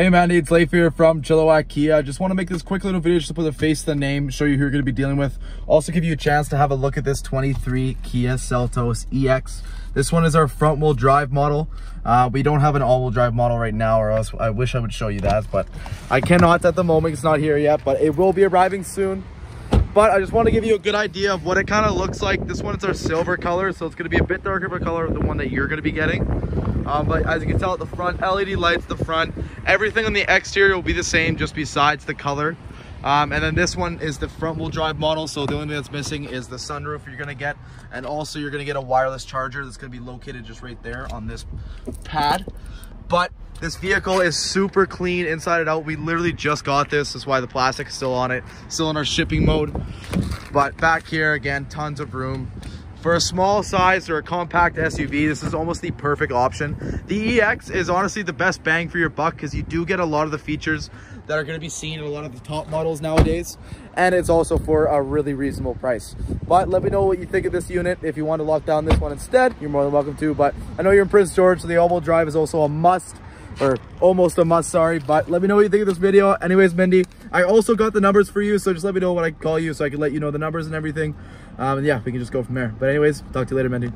Hey man, it's Leif here from Chilliwack Kia. Just want to make this quick little video just to put a face to the name, show you who you're going to be dealing with. Also give you a chance to have a look at this 23 Kia Seltos EX. This one is our front wheel drive model. Uh, we don't have an all wheel drive model right now or else I wish I would show you that, but I cannot at the moment. It's not here yet, but it will be arriving soon but I just want to give you a good idea of what it kind of looks like. This one is our silver color, so it's going to be a bit darker of a color of the one that you're going to be getting. Um, but as you can tell at the front, LED lights the front. Everything on the exterior will be the same, just besides the color. Um, and then this one is the front wheel drive model. So the only thing that's missing is the sunroof you're gonna get. And also you're gonna get a wireless charger that's gonna be located just right there on this pad. But this vehicle is super clean inside and out. We literally just got this. That's why the plastic is still on it. Still in our shipping mode. But back here, again, tons of room. For a small size or a compact SUV, this is almost the perfect option. The EX is honestly the best bang for your buck because you do get a lot of the features that are going to be seen in a lot of the top models nowadays. And it's also for a really reasonable price. But let me know what you think of this unit. If you want to lock down this one instead, you're more than welcome to. But I know you're in Prince George, so the all-wheel drive is also a must or almost a must, sorry. But let me know what you think of this video. Anyways, Mandy, I also got the numbers for you, so just let me know what I call you so I can let you know the numbers and everything. Um, yeah, we can just go from there. But anyways, talk to you later, Mandy.